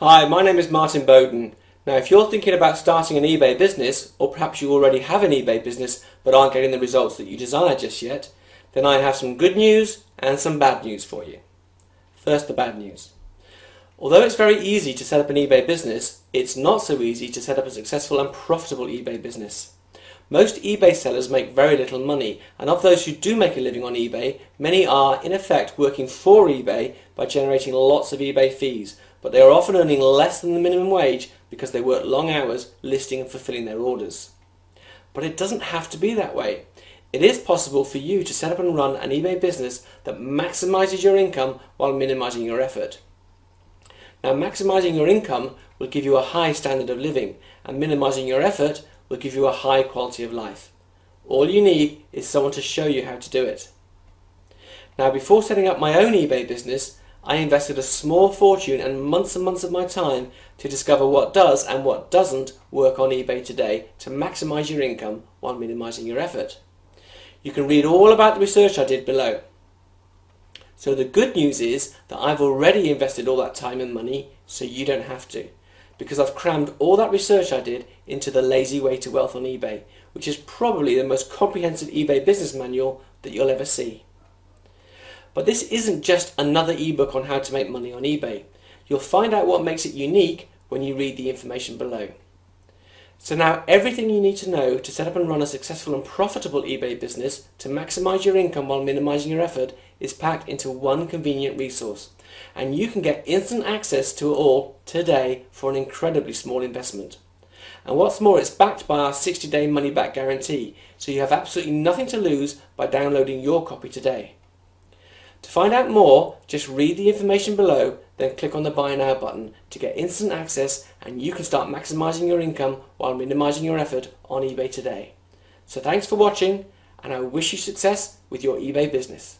Hi, my name is Martin Bowden. Now, if you're thinking about starting an eBay business, or perhaps you already have an eBay business but aren't getting the results that you desire just yet, then I have some good news and some bad news for you. First, the bad news. Although it's very easy to set up an eBay business, it's not so easy to set up a successful and profitable eBay business. Most eBay sellers make very little money, and of those who do make a living on eBay, many are, in effect, working for eBay by generating lots of eBay fees, but they are often earning less than the minimum wage because they work long hours listing and fulfilling their orders. But it doesn't have to be that way. It is possible for you to set up and run an eBay business that maximizes your income while minimizing your effort. Now, maximizing your income will give you a high standard of living, and minimizing your effort will give you a high quality of life. All you need is someone to show you how to do it. Now, before setting up my own eBay business, I invested a small fortune and months and months of my time to discover what does and what doesn't work on eBay today to maximize your income while minimizing your effort. You can read all about the research I did below. So the good news is that I've already invested all that time and money so you don't have to because I've crammed all that research I did into the Lazy Way to Wealth on eBay, which is probably the most comprehensive eBay business manual that you'll ever see. But this isn't just another ebook on how to make money on eBay. You'll find out what makes it unique when you read the information below. So now everything you need to know to set up and run a successful and profitable eBay business to maximize your income while minimizing your effort is packed into one convenient resource. And you can get instant access to it all today for an incredibly small investment. And what's more, it's backed by our 60 day money back guarantee, so you have absolutely nothing to lose by downloading your copy today. To find out more, just read the information below, then click on the Buy Now button to get instant access and you can start maximizing your income while minimizing your effort on eBay today. So thanks for watching and I wish you success with your eBay business.